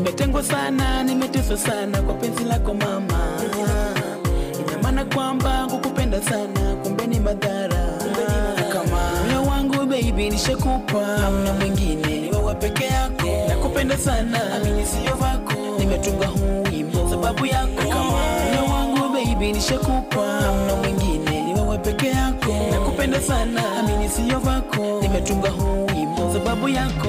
nimetengwa sana, nimeteswa sana kwa penzi lako mama. Ina maana kwamba kukupenda sana, kumbe ni madhara. Kama moyo wangu baby nishakupa, hamna mwingine, ni wewe peke yako. Nakupenda sana, amini sio vako. Nimetunga huu wimbo sababu yako. Kama moyo wangu baby nishakupa, hamna mwingine, ni wewe peke yako. Nakupenda sana, amini sio vako. Nimetunga huu wimbo sababu yako.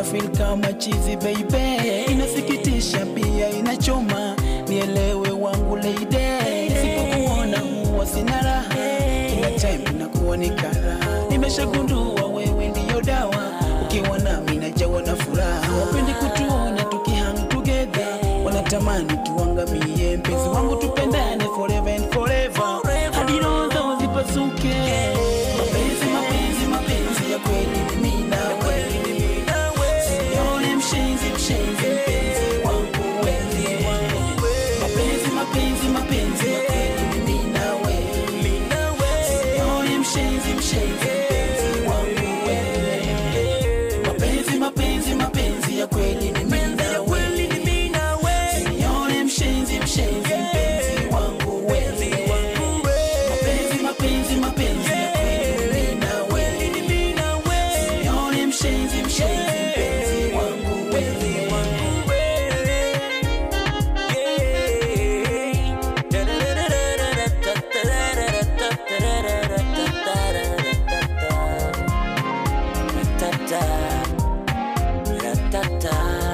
na feel kama chizi baby, inasikitisha pia inachoma, nielewe wangu lady, sipokuona huwa sina raha, kila time nakuwa ni karaha, nimeshagundua wewe ndiyo dawa, ukiwa nami najawa na furaha, wapendi kutuona tukihang together, wanatamani tuangamie, mpenzi wangu tupendane forever and forever, hadi roho zao zipasuke. Mapenzi, mapenzi, mapenzi da da.